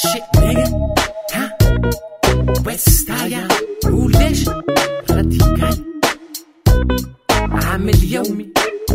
shit nigga. ها وستايا قول ليش عامل يومي.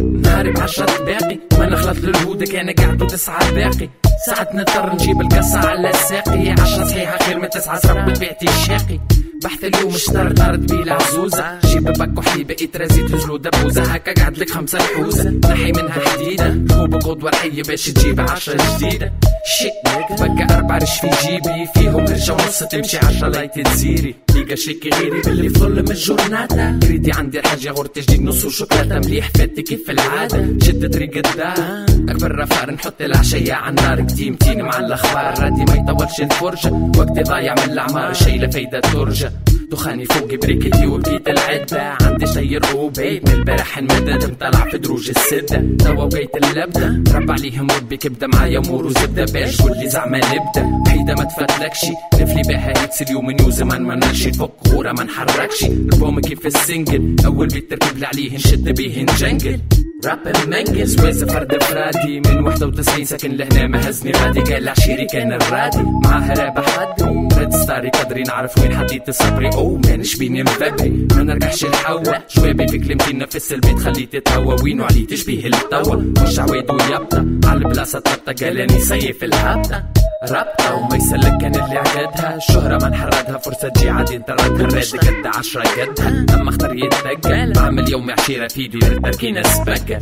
نهاري بعشرة باقي. ما نخلط للهودة كان قاعد وتسعة باقي. ساعات نضطر نجيب القصة على الساقي عشرة صحيحة خير من تسعة سربت بيعتي الشاقي. بحث اليوم اشتر طارت بيه العزوزة جيب بك وحليبة اترازي تجلو دبوزة هكا قعد لك خمسة الحوزة نحي منها حديدة هو بقدوة حية باش تجيب عشرة جديدة. شيت بقى أربع رش في جيبي فيهم رجة ونص تمشي عشرة لايت تزيري. ليقى شيكي غيري باللي فضل من الجورناتا تريدي عندي الحاجة غور تجديد نص وشوكولاتة مليح فاتي كيف العادة. شد طريق الدار. أكبر رفار نحط العشية على النار. كتيمتين مع الأخبار رادي ما يطولش الفرجة. وقتي ضايع من الأعمار شيلة فايدة ترجى دخاني فوق بريكتي وبديت العدة. عندي شي رغوبي من البارح انمدد طلع في دروج السدة. توا وقيت اللبدة. رب عليهم ربي كبدة. معايا امور وزبدة. باش واللي زعما نبدأ وحيدة ما تفتلكش نفلي بها هيتس اليوم نيو زمان ما نرشي فوق غورة ما نحركش. البوم كيف السنجل. أول بيت تركب لي عليه نشد بيه نجنجل. راب منجز ويز فرد فرادي من 91 ساكن لهنا ما هزني غادي قال عشيري كان الرادي. معاه راب حدي ريد ستاري قدري. نعرف وين حديت صبري أو ما نشبيني مفبري ما نرجعش الحوا. شوابي في كلمتين نفس البيت. خليت تهوى وينو علي تشبيه التوا. مش عويد ويبطة على البلاصة تبطة قالاني سيف الهبطة. ربطة وما يسلك كان اللي عددها. الشهرة ما نحردها فرصة تجي عادي نتردها الراد قد عشرة قدها أما اختار يتبقى. عامل يومي عشيرة فيديو تركينا سبقة.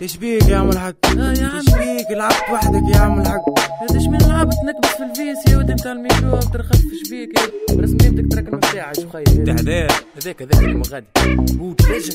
تشبيك يا عم الحق. آه يا عم تشبيك لعبت وحدك يا عم الحق. هذاش من لعبت نكبس في الفيس يا ودي نتاع الميكرو وترخف شبيك رسميتك ترك المفتاح شو خير؟ تحديد هذاك هذاك المغادي وود فيجن